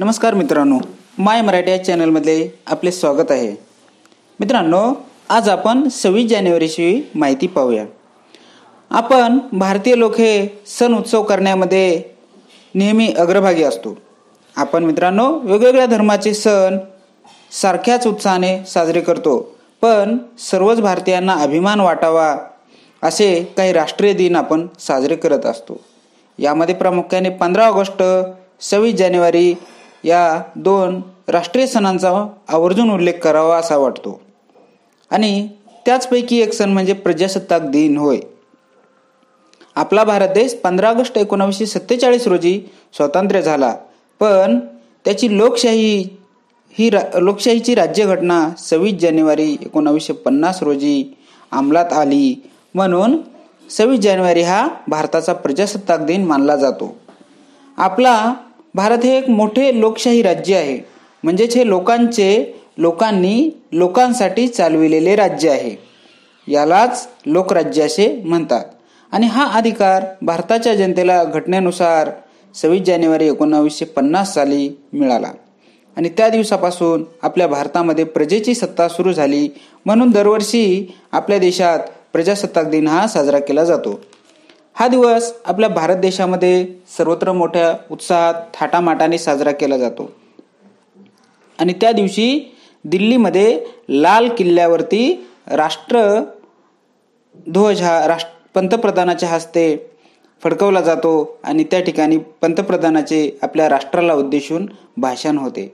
नमस्कार मित्रांनो माय मराठी या चॅनलमध्ये आपले स्वागत आहे. मित्रांनो आज आपण सव्वीस जानेवारीची माहिती पाहूया. आपण भारतीय लोक हे सण उत्सव करण्यामध्ये नेहमी अग्रभागी असतो. आपण मित्रांनो वेगवेगळ्या धर्माचे सण सारख्याच उत्साहाने साजरे करतो. पण सर्वच भारतीयांना अभिमान वाटावा असे काही राष्ट्रीय दिन आपण साजरे करत असतो. यामध्ये प्रामुख्याने पंधरा ऑगस्ट सव्वीस जानेवारी या दोन राष्ट्रीय सणांचा आवर्जून उल्लेख करावा असा वाटतो. आणि त्याचपैकी एक सण म्हणजे प्रजासत्ताक दिन होय. आपला भारत देश पंधरा ऑगस्ट एकोणावीसशे सत्तेचाळीस रोजी स्वातंत्र्य झाला. पण त्याची लोकशाही ही रा लोकशाहीची राज्यघटना सव्वीस जानेवारी एकोणावीसशे पन्नास रोजी अंमलात आली. म्हणून सव्वीस जानेवारी हा भारताचा प्रजासत्ताक दिन मानला जातो. आपला भारत हे एक मोठे लोकशाही राज्य आहे. म्हणजेच हे लोकांचे लोकांनी लोकांसाठी चालविलेले राज्य आहे. यालाच लोकराज्य असे म्हणतात. आणि हा अधिकार भारताच्या जनतेला घटनेनुसार सव्वीस जानेवारी एकोणावीसशे पन्नास साली मिळाला. आणि त्या दिवसापासून आपल्या भारतामध्ये प्रजेची सत्ता सुरू झाली. म्हणून दरवर्षी आपल्या देशात प्रजासत्ताक दिन हा साजरा केला जातो. हा दिवस आपल्या भारत देशामध्ये सर्वत्र मोठ्या उत्साहात थाटामाटाने साजरा केला जातो. आणि त्या दिवशी दिल्लीमध्ये लाल किल्ल्यावरती राष्ट्र ध्वज हा राष्ट्र पंतप्रधानाच्या हस्ते फडकवला जातो आणि त्या ठिकाणी पंतप्रधानाचे आपल्या राष्ट्राला उद्देशून भाषण होते.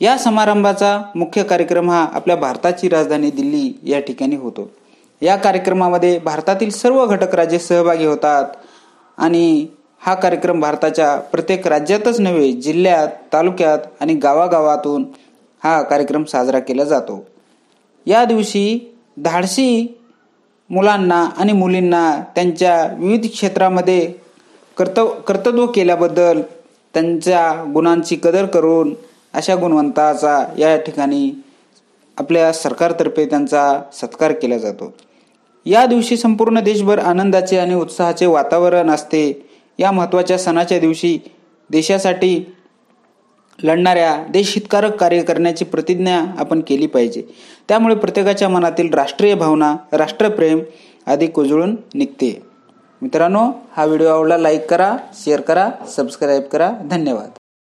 या समारंभाचा मुख्य कार्यक्रम हा आपल्या भारताची राजधानी दिल्ली या ठिकाणी होतो. या कार्यक्रमामध्ये भारतातील सर्व घटक राज्य सहभागी होतात. आणि हा कार्यक्रम भारताच्या प्रत्येक राज्यातच नव्हे जिल्ह्यात तालुक्यात आणि गावागावातून हा कार्यक्रम साजरा केला जातो. या दिवशी धाडसी मुलांना आणि मुलींना त्यांच्या विविध क्षेत्रामध्ये कर्तव कर्तव्य केल्याबद्दल त्यांच्या गुणांची कदर करून अशा गुणवंताचा या ठिकाणी आपल्या सरकारतर्फे त्यांचा सत्कार केला जातो. या दिवशी संपूर्ण देशभर आनंदाचे आणि उत्साहाचे वातावरण असते. या महत्त्वाच्या सणाच्या दिवशी देशासाठी लढणाऱ्या देशहितकारक कार्य करण्याची प्रतिज्ञा आपण केली पाहिजे. त्यामुळे प्रत्येकाच्या मनातील राष्ट्रीय भावना राष्ट्रप्रेम अधिक उजळून निघते. मित्रांनो हा व्हिडिओ आवडला लाईक करा शेअर करा सबस्क्राईब करा. धन्यवाद.